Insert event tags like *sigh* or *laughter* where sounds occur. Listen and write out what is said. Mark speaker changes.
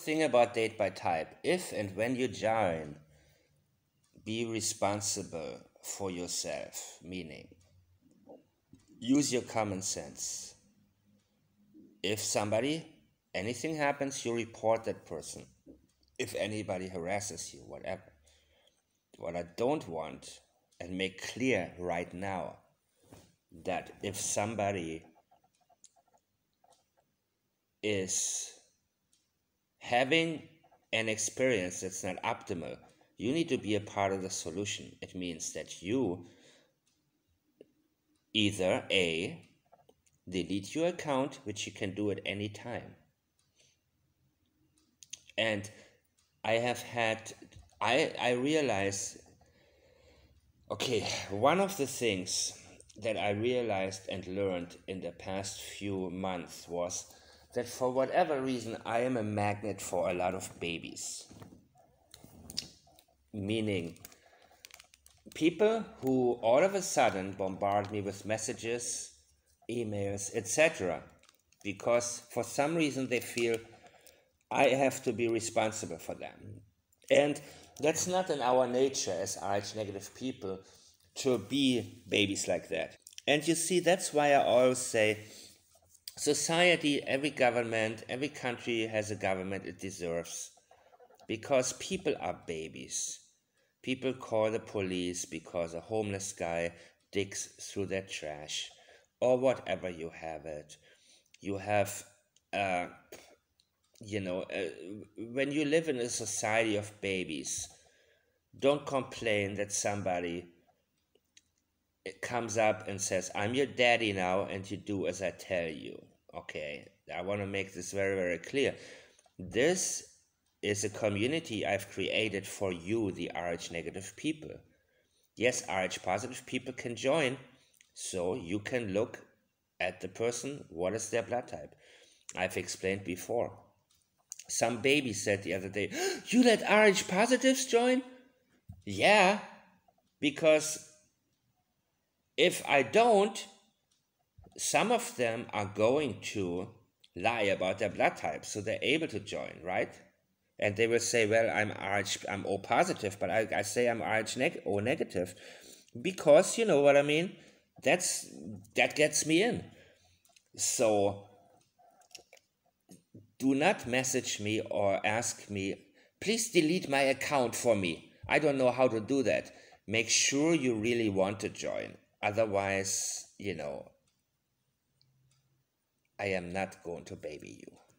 Speaker 1: thing about date by type if and when you join, be responsible for yourself, meaning use your common sense. If somebody, anything happens, you report that person. If anybody harasses you, whatever. What I don't want, and make clear right now, that if somebody is having an experience that's not optimal, you need to be a part of the solution. It means that you either A, delete your account, which you can do at any time. And I have had, I, I realize, okay, one of the things that I realized and learned in the past few months was that for whatever reason, I am a magnet for a lot of babies. Meaning, people who all of a sudden bombard me with messages, emails, etc., because for some reason they feel I have to be responsible for them. And that's not in our nature as RH negative people to be babies like that. And you see, that's why I always say society, every government, every country has a government it deserves because people are babies. People call the police because a homeless guy digs through their trash or whatever you have it. You have, uh, you know, uh, when you live in a society of babies, don't complain that somebody comes up and says, I'm your daddy now, and you do as I tell you. Okay, I want to make this very, very clear. This is a community I've created for you, the RH negative people. Yes, RH positive people can join, so you can look at the person, what is their blood type. I've explained before. Some baby said the other day, *gasps* You let RH positives join? Yeah, because if I don't, some of them are going to lie about their blood type, so they're able to join, right? And they will say, "Well, I'm RH, I'm O positive, but I, I say I'm RH neg- O negative, because you know what I mean. That's that gets me in. So do not message me or ask me, please delete my account for me. I don't know how to do that. Make sure you really want to join. Otherwise, you know, I am not going to baby you.